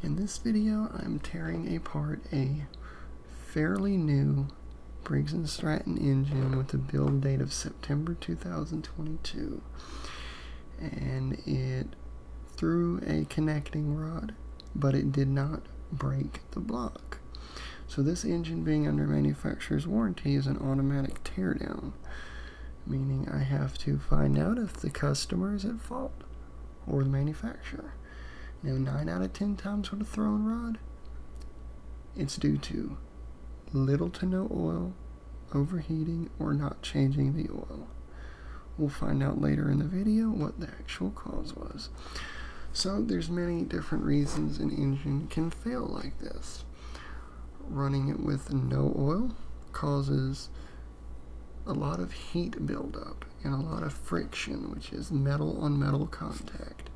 In this video, I'm tearing apart a fairly new Briggs & Stratton engine with a build date of September 2022. And it threw a connecting rod, but it did not break the block. So this engine being under manufacturer's warranty is an automatic teardown, meaning I have to find out if the customer is at fault or the manufacturer. Now, 9 out of 10 times with a thrown rod, it's due to little to no oil, overheating, or not changing the oil. We'll find out later in the video what the actual cause was. So there's many different reasons an engine can fail like this. Running it with no oil causes a lot of heat buildup and a lot of friction, which is metal on metal contact.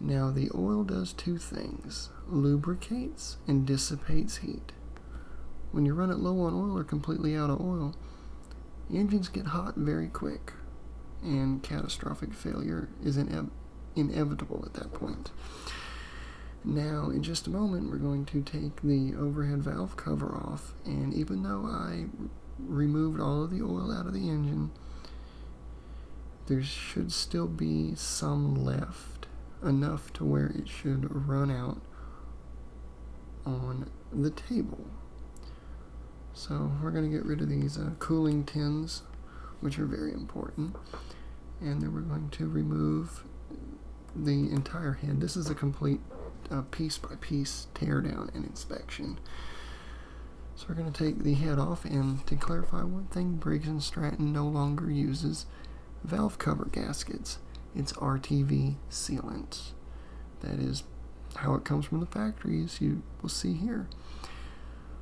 Now, the oil does two things lubricates and dissipates heat. When you run it low on oil or completely out of oil, engines get hot very quick, and catastrophic failure is ine inevitable at that point. Now, in just a moment, we're going to take the overhead valve cover off, and even though I removed all of the oil out of the engine, there should still be some left enough to where it should run out on the table. So we're going to get rid of these uh, cooling tins, which are very important. And then we're going to remove the entire head. This is a complete piece by piece tear down and inspection. So we're going to take the head off and to clarify one thing, Briggs & Stratton no longer uses valve cover gaskets. It's RTV sealant. That is how it comes from the factory, as you will see here.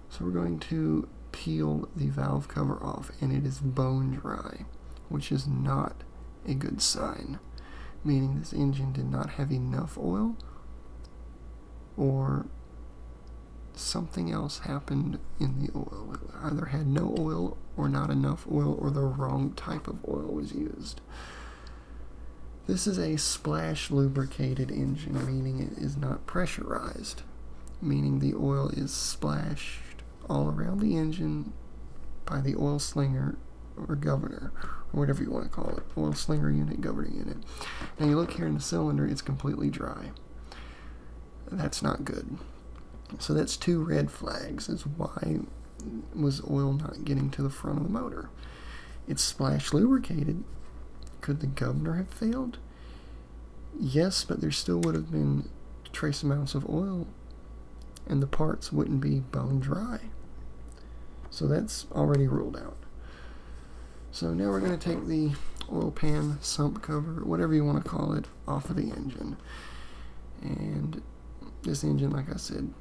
So we're going to peel the valve cover off, and it is bone dry, which is not a good sign, meaning this engine did not have enough oil or something else happened in the oil. It either had no oil or not enough oil or the wrong type of oil was used. This is a splash lubricated engine, meaning it is not pressurized, meaning the oil is splashed all around the engine by the oil slinger or governor, or whatever you want to call it, oil slinger unit, governor unit. Now you look here in the cylinder, it's completely dry. That's not good. So that's two red flags is why was oil not getting to the front of the motor. It's splash lubricated, could the governor have failed? Yes, but there still would have been trace amounts of oil and the parts wouldn't be bone dry. So that's already ruled out. So now we're going to take the oil pan, sump cover, whatever you want to call it, off of the engine. And this engine, like I said,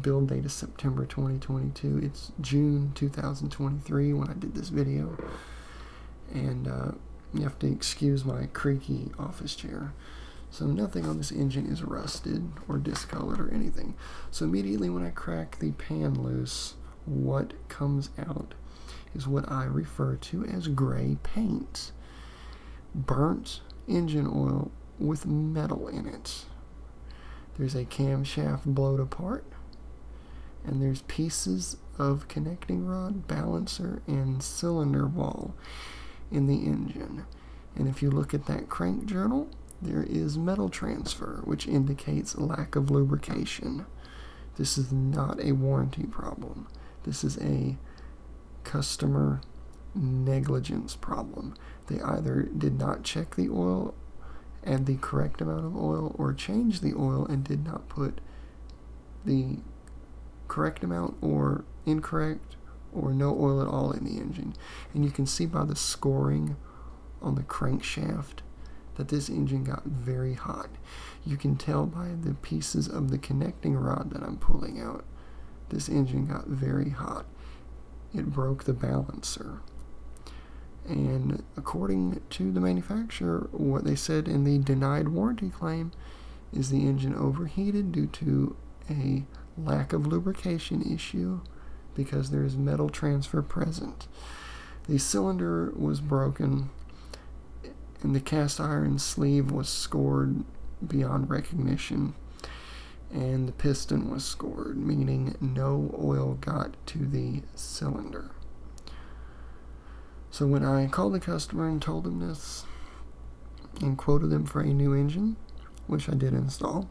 build date is September 2022. It's June 2023 when I did this video. And uh, you have to excuse my creaky office chair. So nothing on this engine is rusted or discolored or anything. So immediately when I crack the pan loose, what comes out is what I refer to as gray paint. Burnt engine oil with metal in it. There's a camshaft blowed apart, and there's pieces of connecting rod, balancer, and cylinder wall in the engine. And if you look at that crank journal, there is metal transfer, which indicates lack of lubrication. This is not a warranty problem. This is a customer negligence problem. They either did not check the oil and the correct amount of oil or change the oil and did not put the correct amount or incorrect or no oil at all in the engine. And you can see by the scoring on the crankshaft that this engine got very hot. You can tell by the pieces of the connecting rod that I'm pulling out. This engine got very hot. It broke the balancer. And according to the manufacturer, what they said in the denied warranty claim is the engine overheated due to a lack of lubrication issue because there is metal transfer present. The cylinder was broken and the cast iron sleeve was scored beyond recognition and the piston was scored, meaning no oil got to the cylinder. So when I called the customer and told them this and quoted them for a new engine, which I did install,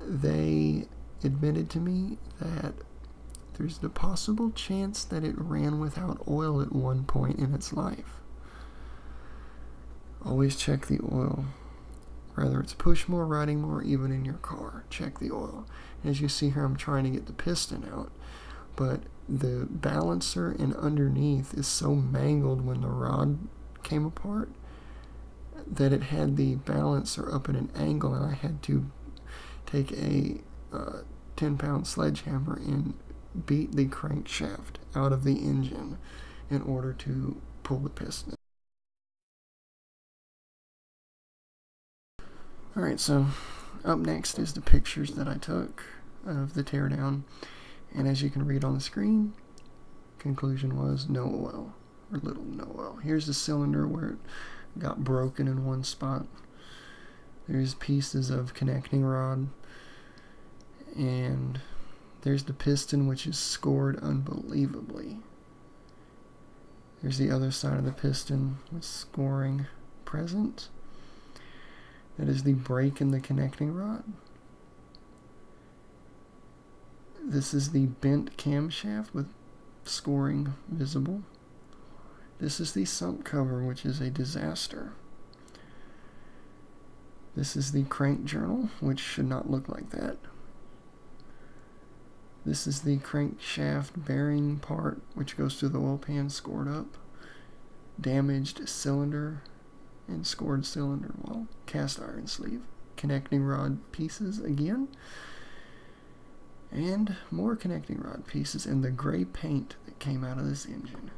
they admitted to me that there's the possible chance that it ran without oil at one point in its life. Always check the oil. Whether it's push mower, riding mower, even in your car, check the oil. As you see here, I'm trying to get the piston out, but the balancer and underneath is so mangled when the rod came apart that it had the balancer up at an angle, and I had to take a uh, 10 pound sledgehammer and beat the crankshaft out of the engine in order to pull the piston. Alright, so up next is the pictures that I took of the teardown. And as you can read on the screen, conclusion was no oil, or little no oil. Here's the cylinder where it got broken in one spot. There's pieces of connecting rod. And there's the piston, which is scored unbelievably. There's the other side of the piston with scoring present. That is the break in the connecting rod. This is the bent camshaft with scoring visible. This is the sump cover, which is a disaster. This is the crank journal, which should not look like that. This is the crankshaft bearing part, which goes through the oil pan scored up. Damaged cylinder and scored cylinder wall. Cast iron sleeve. Connecting rod pieces again. And more connecting rod pieces and the gray paint that came out of this engine.